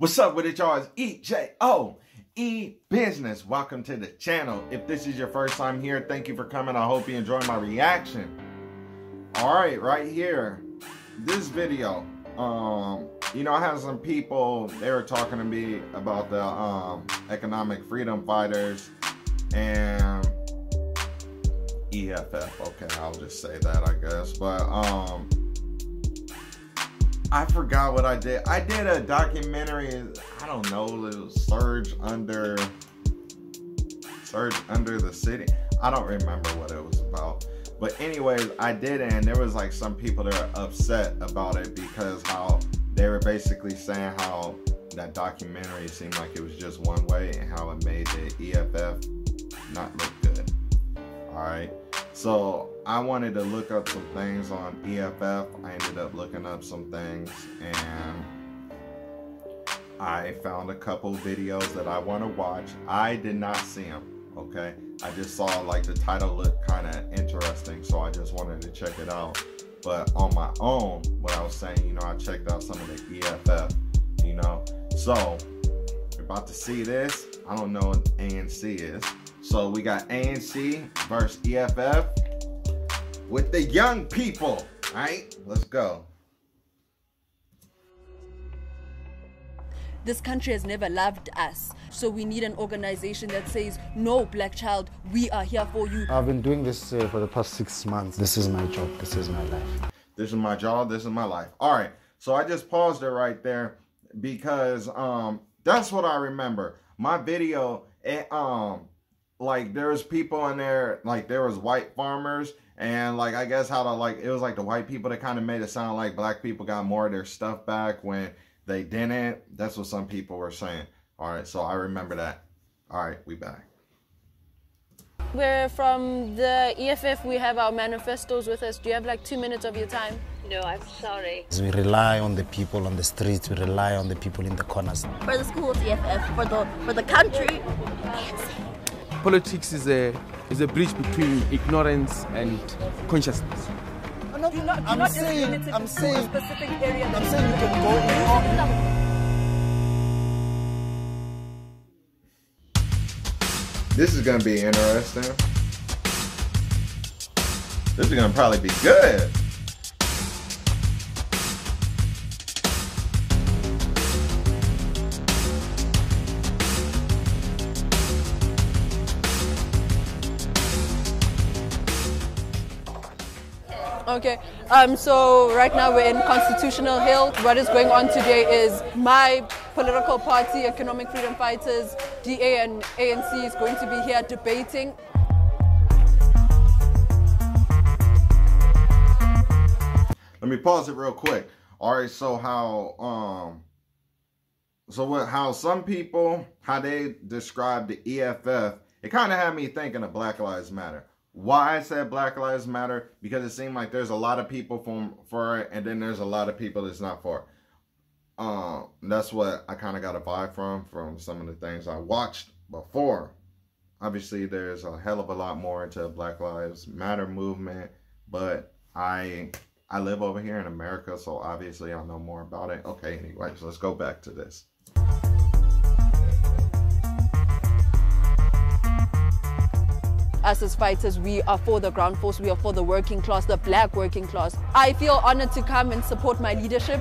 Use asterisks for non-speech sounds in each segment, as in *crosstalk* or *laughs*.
What's up with it, y'all? It's EJO, E Business. Welcome to the channel. If this is your first time here, thank you for coming. I hope you enjoy my reaction. All right, right here, this video. Um, you know, I had some people, they were talking to me about the um, economic freedom fighters and EFF. Okay, I'll just say that, I guess. But um, I forgot what I did. I did a documentary. I don't know. It was Surge under Surge under the city. I don't remember what it was about. But anyways, I did and there was like some people that are upset about it because how they were basically saying how that documentary seemed like it was just one way and how it made the EFF not look good. All right. So I wanted to look up some things on EFF. I ended up looking up some things and I found a couple videos that I want to watch. I did not see them, okay? I just saw like the title looked kind of interesting, so I just wanted to check it out. But on my own, what I was saying, you know, I checked out some of the EFF, you know. So, you're about to see this. I don't know what ANC is. So we got ANC versus EFF with the young people. All right, let's go. This country has never loved us. So we need an organization that says, no, black child, we are here for you. I've been doing this uh, for the past six months. This is my job. This is my life. This is my job. This is my life. All right. So I just paused it right there because um that's what I remember. My video, it, um, like there was people in there like there was white farmers and like i guess how to like it was like the white people that kind of made it sound like black people got more of their stuff back when they didn't that's what some people were saying all right so i remember that all right we back we're from the EFF. We have our manifestos with us. Do you have like two minutes of your time? No, I'm sorry. We rely on the people on the streets. We rely on the people in the corners. For the schools, EFF. For the for the country, politics is a is a bridge between ignorance and consciousness. No, you're not, you're I'm not saying, I'm saying, specific area. I'm saying you can go. This is gonna be interesting. This is gonna probably be good. Okay, um, so right now we're in Constitutional Hill. What is going on today is my political party, Economic Freedom Fighters, DA and ANC is going to be here debating. Let me pause it real quick. All right, so how um so what how some people how they describe the EFF, it kind of had me thinking of Black Lives Matter. Why I said Black Lives Matter? Because it seemed like there's a lot of people from for it, and then there's a lot of people that's not for. Um, that's what I kind of got a vibe from from some of the things I watched before. Obviously, there's a hell of a lot more into Black Lives Matter movement, but I I live over here in America, so obviously I know more about it. Okay, anyway, so let's go back to this. Us as fighters, we are for the ground force, we are for the working class, the black working class. I feel honored to come and support my leadership,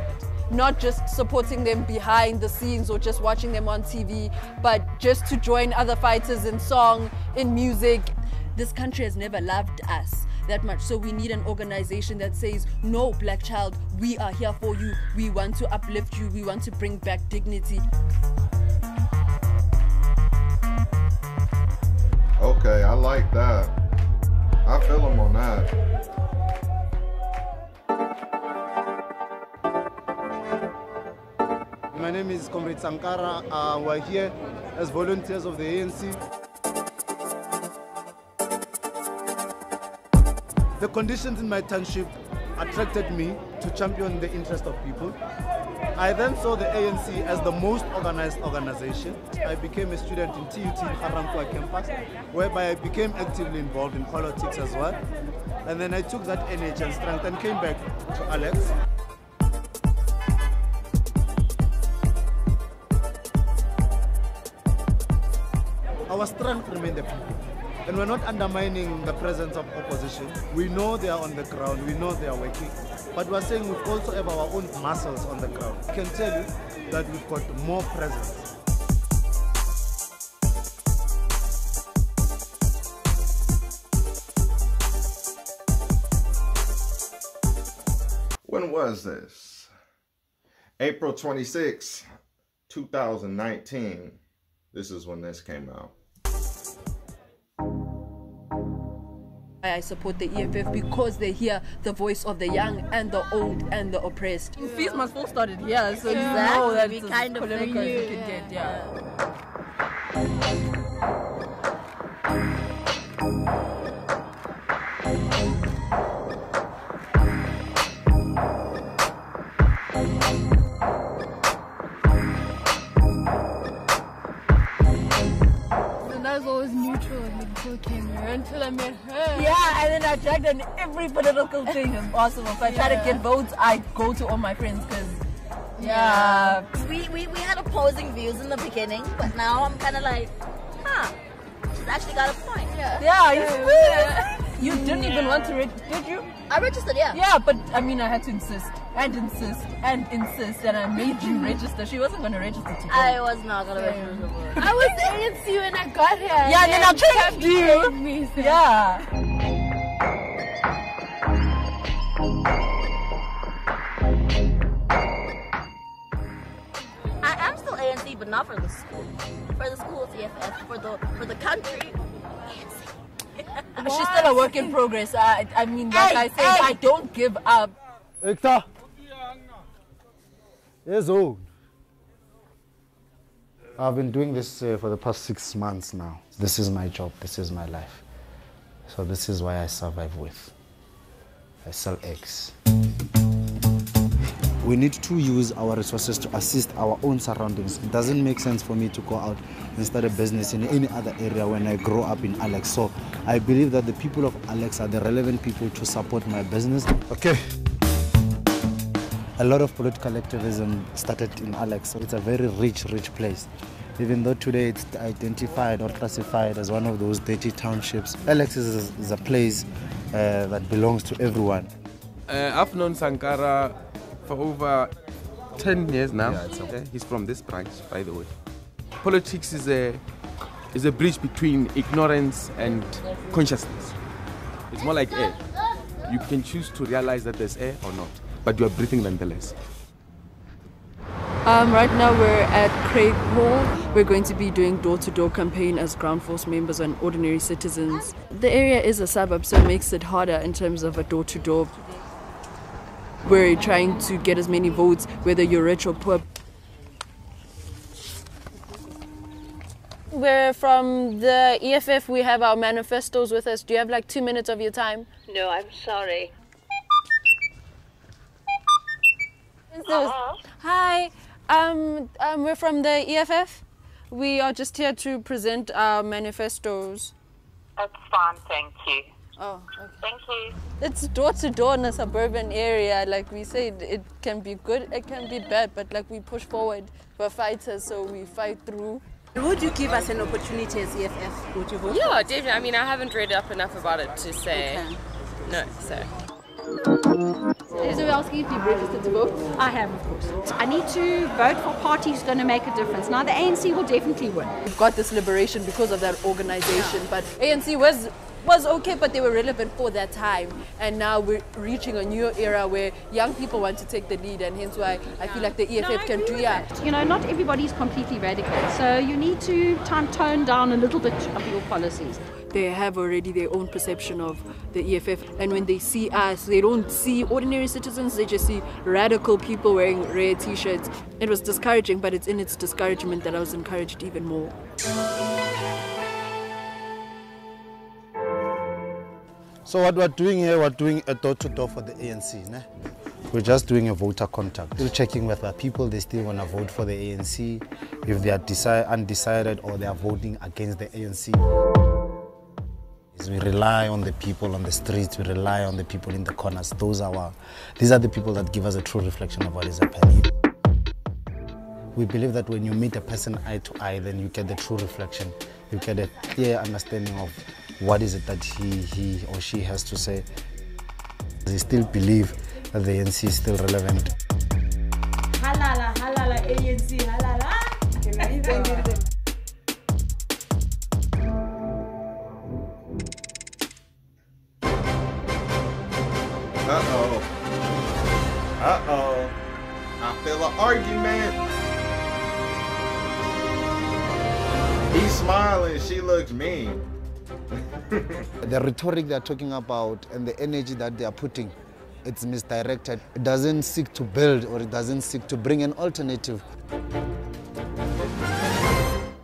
not just supporting them behind the scenes or just watching them on TV, but just to join other fighters in song, in music. This country has never loved us that much. So we need an organization that says, no, black child, we are here for you. We want to uplift you. We want to bring back dignity. Okay, I like that. I feel him on that. My name is Comrade Sankara. Uh, we're here as volunteers of the ANC. The conditions in my township attracted me to champion the interest of people. I then saw the ANC as the most organized organization. I became a student in TUT Ga-Rankuwa campus, whereby I became actively involved in politics as well. And then I took that energy and strength and came back to Alex. Our strength remained the people. And we're not undermining the presence of opposition. We know they are on the ground, we know they are working. But we're saying we also have our own muscles on the ground. I can tell you that we've got more presence. When was this? April 26, 2019. This is when this came out. I support the EFF because they hear the voice of the young and the old and the oppressed. Fees Must Fall started here, so Exactly. you know that We kind of polemical as knew, you can get. Yeah. And was always neutral until it came here, until I met her. Yeah, and then I dragged on every political thing as *laughs* possible. If I try to get votes, I go to all my friends because, yeah. We, we, we had opposing views in the beginning, but now I'm kind of like, huh, she's actually got a point. Yeah. Yeah, you, you didn't even want to register, did you? I registered, yeah. Yeah, but I mean, I had to insist and insist and insist, and I made you register. She wasn't going to register today. I was not gonna register. the vote. I was ANC when I got here. yeah, and then I changed you. changed me. So. Yeah. I am still ANC, but not for the school. For the school, it's EFF. For the for the country, But she's still a work in progress. I, I mean, like Hey, I said, hey. I don't give up. Victor. Yes, old. I've been doing this uh, for the past six months now. This is my job. This is my life. So this is why I survive with. I sell eggs. We need to use our resources to assist our own surroundings. It doesn't make sense for me to go out and start a business in any other area when I grow up in Alex. So I believe that the people of Alex are the relevant people to support my business. Okay. A lot of political activism started in Alex. So it's a very rich, rich place. Even though today it's identified or classified as one of those dirty townships, Alex is, is a place uh, that belongs to everyone. Uh, I've known Sankara for over 10 years now. Okay, He's from this branch, by the way. Politics is a is a bridge between ignorance and consciousness. It's more like air. You can choose to realize that there's air or not, but you are breathing nonetheless. Um, right now we're at Craighall. We're going to be doing door-to-door campaign as ground force members and ordinary citizens. The area is a suburb, so it makes it harder in terms of a door-to-door. We're trying to get as many votes, whether you're rich or poor. We're from the EFF. We have our manifestos with us. Do you have like two minutes of your time? No, I'm sorry. Hi, um, um, we're from the EFF. We are just here to present our manifestos. That's fine, thank you. Oh, okay. Thank you. It's door to door in a suburban area. Like we said, it can be good, it can be bad, but like we push forward. We're fighters, so we fight through. Would you give us an opportunity as EFF? Would you vote? Yeah, definitely. I mean, I haven't read up enough about it to say Okay. no. So. Is we asking if you've registered to vote? I have, of course. I need to vote for parties who's going to make a difference. Now, the ANC will definitely win. We've got this liberation because of that organization, but ANC was was okay, but they were relevant for that time. And now we're reaching a new era where young people want to take the lead, and hence why I feel like the EFF can do yeah. You know, not everybody is completely radical. So you need to tone down a little bit of your policies. They have already their own perception of the EFF, and when they see us, they don't see ordinary citizens, they just see radical people wearing red t shirts. It was discouraging, but it's in its discouragement that I was encouraged even more. So what we're doing here, we're doing a door-to-door for the ANC. Ne? We're just doing a voter contact. We're checking whether people they still want to vote for the ANC, if they are undecided or they are voting against the ANC. We rely on the people on the streets. We rely on the people in the corners. Those are our, these are the people that give us a true reflection of what is happening. We believe that when you meet a person eye to eye, then you get the true reflection. You get a clear understanding of what is it that he, he or she has to say. They still believe that the ANC is still relevant. Halala, halala, ANC, halala. Uh-oh. Uh-oh. I feel an argument. He's smiling. She looks mean. *laughs* the rhetoric they're talking about and the energy that they are putting, it's misdirected. It doesn't seek to build or it doesn't seek to bring an alternative.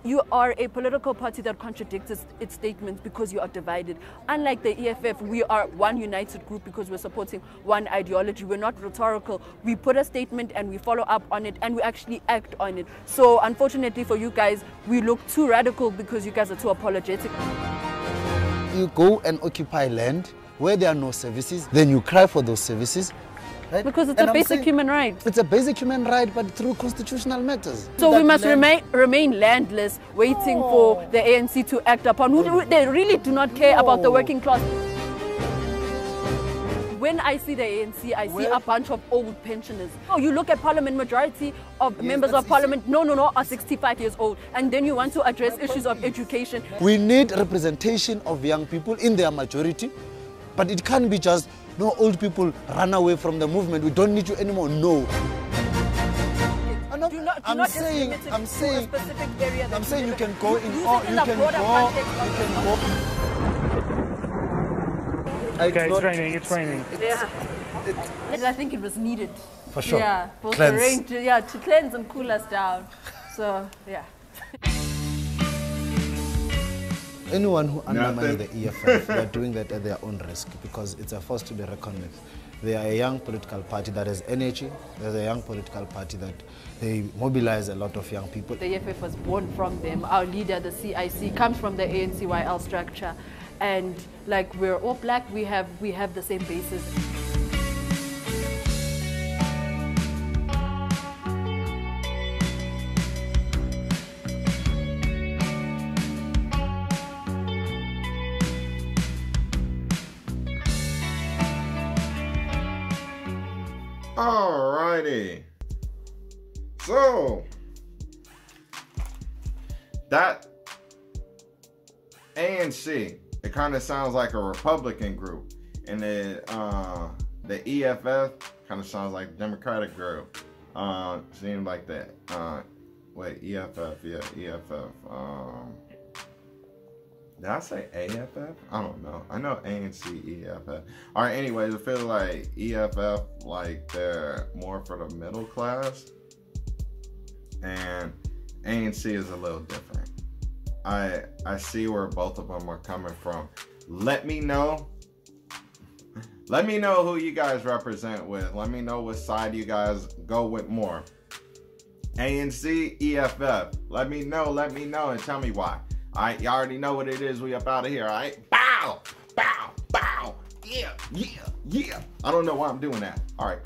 You are a political party that contradicts its, its, statements because you are divided. Unlike the EFF, we are one united group because we're supporting one ideology. We're not rhetorical. We put a statement and we follow up on it and we actually act on it. So unfortunately for you guys, we look too radical because you guys are too apologetic. You go and occupy land where there are no services, then you cry for those services, Right? Because it's and a basic saying, human right. It's a basic human right, but through constitutional matters. So we must remain remain landless, waiting no. for the ANC to act upon. Who, they really do not care no. about the working class. When I see the ANC, I see a bunch of old pensioners. Oh, you look at parliament, majority of yes, members of parliament, no, no, no, are 65 years old. And then you want to address issues of education. We need representation of young people in their majority, but it can't be just no old people run away from the movement. We don't need you anymore. No. Do not, do I'm not saying, I'm saying, I'm saying you can go in all, you can go, you can go. Okay, it's, it's raining, it's raining. Yeah. It, I think it was needed. For sure. Yeah, for the rain to, yeah, to cleanse and cool us down. So, yeah. *laughs* Anyone who undermines the EFF, they are doing that at their own risk because it's a force to be reckoned with. They are a young political party that has energy. There's a young political party that they mobilize a lot of young people. The EFF was born from them. Our leader, the CIC, comes from the ANCYL structure. And like we're all black, we have, we have the same basis. Alrighty. So that and ANC, it kind of sounds like a Republican group, and then uh, the EFF kind of sounds like Democratic group. Uh, like that. Uh, wait, EFF, yeah, EFF. Um, did I say AFF? I don't know. I know ANC, EFF. All right, anyways, I feel like EFF, like they're more for the middle class. And ANC is a little different. I I see where both of them are coming from. Let me know. Let me know who you guys represent with. Let me know what side you guys go with more. ANC, EFF. Let me know, let me know, and tell me why. All right, y'all already know what it is. We up out of here, all right? Bow, bow, bow. Yeah, yeah, yeah. I don't know why I'm doing that. All right.